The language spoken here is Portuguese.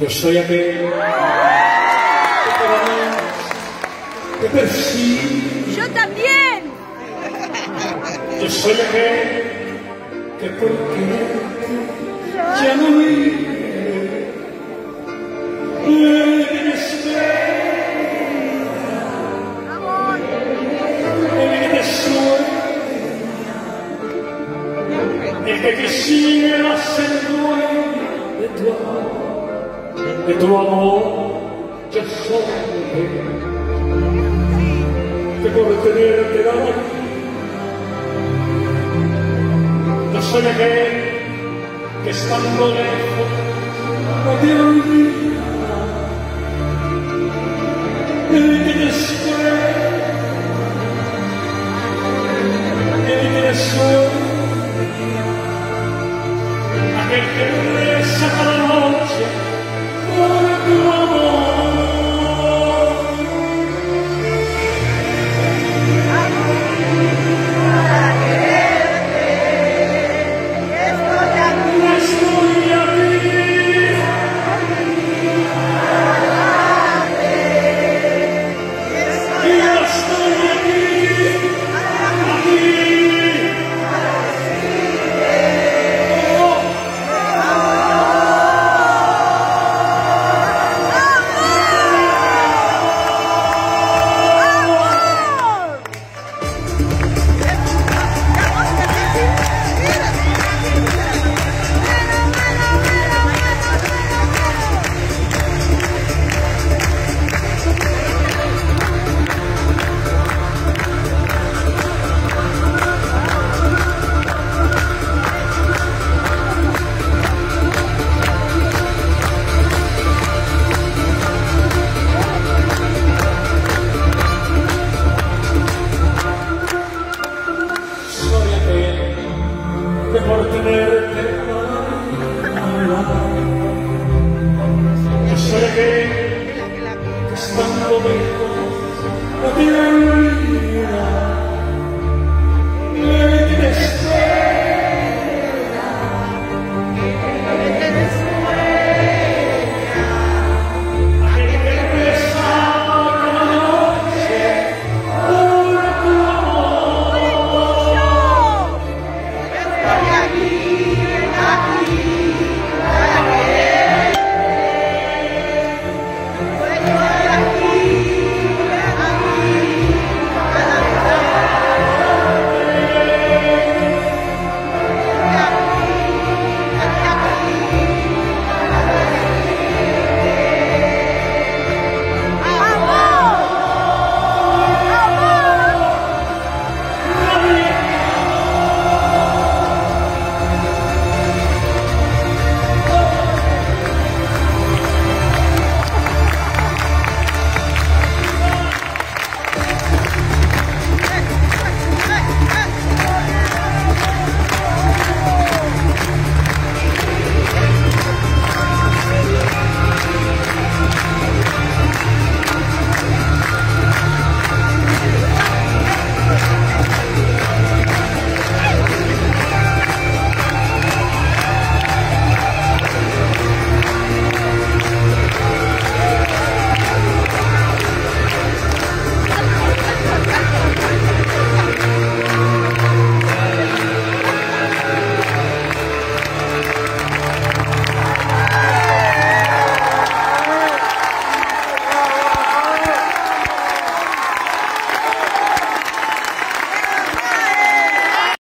Yo soy aquel que te persigue. Yo también. Yo soy aquel que por quererte ya no vive. Que te espera, Vamos. el que te sueña, el que quisiera ser dueño de tu amor, e tuo amor c'è solo me. Che vuole tenerti davanti. La sola che che stando lento non ti por tenerte. A Yo sé que estando lejos